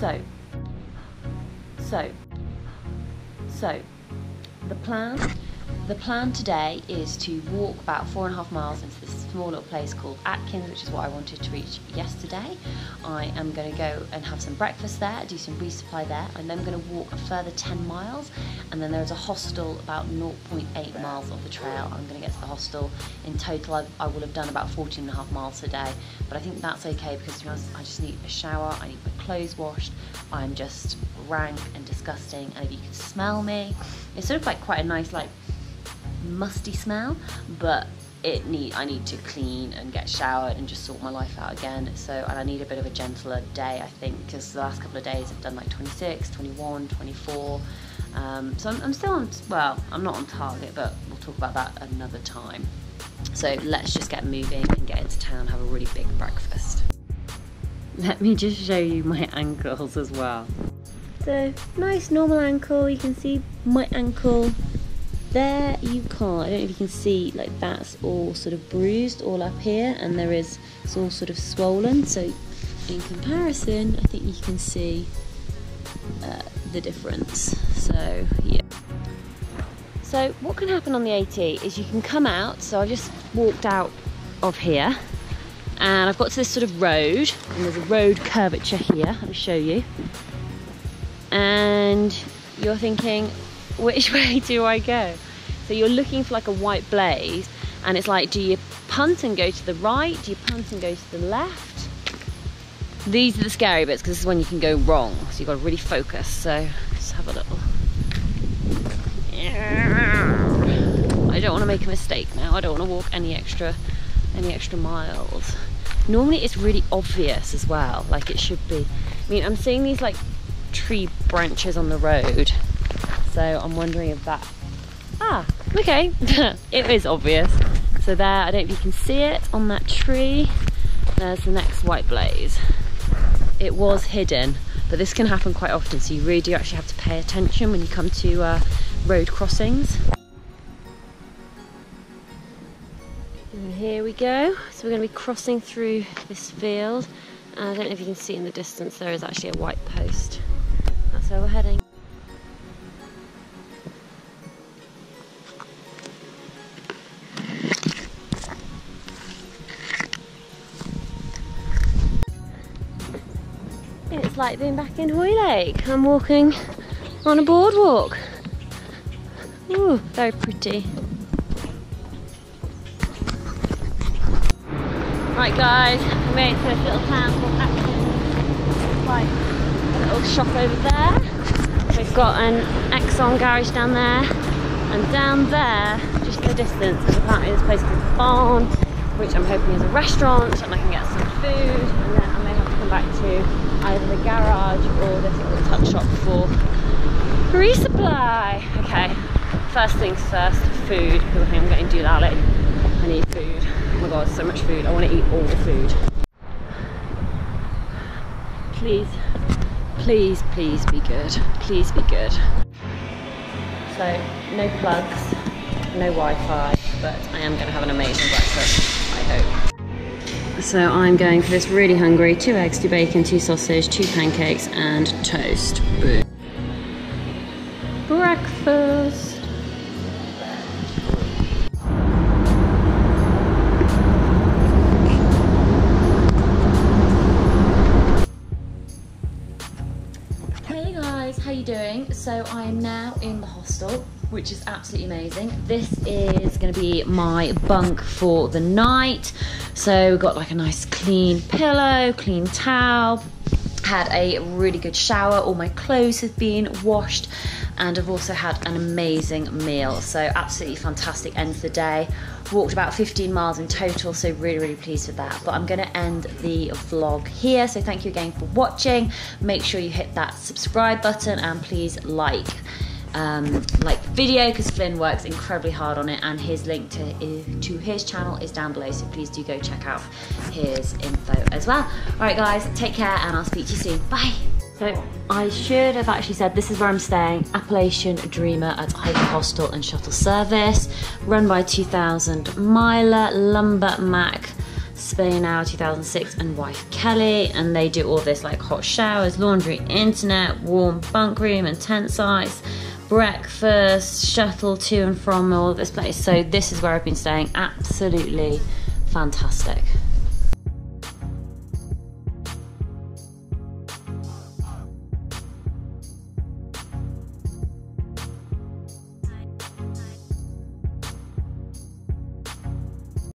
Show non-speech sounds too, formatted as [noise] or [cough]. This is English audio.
So, so, so, the plan the plan today is to walk about four and a half miles into this small little place called Atkins, which is what I wanted to reach yesterday. I am going to go and have some breakfast there, do some resupply there. And then I'm then going to walk a further 10 miles, and then there's a hostel about 0.8 miles of the trail. I'm going to get to the hostel. In total, I, I will have done about 14 and a half miles today, but I think that's okay because to be honest, I just need a shower, I need my clothes washed, I'm just rank and disgusting, and if you can smell me, it's sort of like quite a nice like musty smell, but it need I need to clean and get showered and just sort my life out again. So and I need a bit of a gentler day, I think, because the last couple of days I've done like 26, 21, 24. Um, so I'm, I'm still on. Well, I'm not on target, but we'll talk about that another time. So let's just get moving and get into town, have a really big breakfast. Let me just show you my ankles as well. So nice normal ankle. You can see my ankle there you can't I don't know if you can see like that's all sort of bruised all up here and there is it's all sort of swollen. So in comparison I think you can see uh, the difference. So yeah. So what can happen on the AT is you can come out. So I just walked out of here and I've got to this sort of road and there's a road curvature here. Let me show you. And you're thinking which [laughs] way do I go? So you're looking for like a white blaze and it's like, do you punt and go to the right? Do you punt and go to the left? These are the scary bits because this is when you can go wrong. So you've got to really focus. So let's have a little. I don't want to make a mistake now. I don't want to walk any extra, any extra miles. Normally it's really obvious as well, like it should be. I mean, I'm seeing these like tree branches on the road so I'm wondering if that, ah, okay, [laughs] it is obvious. So there, I don't know if you can see it on that tree. There's the next white blaze. It was hidden, but this can happen quite often. So you really do actually have to pay attention when you come to uh, road crossings. And here we go. So we're going to be crossing through this field. I don't know if you can see in the distance, there is actually a white post. That's where we're heading. Like being back in Hoylake. I'm walking on a boardwalk. Ooh, very pretty. Right guys, we made it to this little town called Atkins. Like a little shop over there. We've got an Exxon garage down there. And down there, just the distance, there's apparently this place called Barn, which I'm hoping is a restaurant and I can get some food and then I may have to come back to either the garage or this little tuck shop for resupply. Okay, first things first, food, I think I'm getting Doolally. I need food. Oh my god, so much food. I want to eat all the food. Please, please, please be good. Please be good. So, no plugs, no Wi-Fi, but I am going to have an amazing breakfast, I hope. So I'm going for this really hungry, two eggs, two bacon, two sausage, two pancakes and toast. Boom. So I am now in the hostel which is absolutely amazing. This is going to be my bunk for the night. So we've got like a nice clean pillow, clean towel, had a really good shower, all my clothes have been washed, and I've also had an amazing meal. So absolutely fantastic end of the day. Walked about 15 miles in total, so really, really pleased with that. But I'm gonna end the vlog here. So thank you again for watching. Make sure you hit that subscribe button and please like um, like video because Flynn works incredibly hard on it and his link to, to his channel is down below so please do go check out his info as well. Alright guys, take care and I'll speak to you soon. Bye! So I should have actually said this is where I'm staying, Appalachian Dreamer at Hiker Hostel and Shuttle Service, run by 2000 miler Lumber Mac Spain Hour 2006 and wife Kelly, and they do all this like hot showers, laundry, internet, warm bunk room, and tent sites, breakfast, shuttle to and from all this place. So this is where I've been staying. Absolutely fantastic.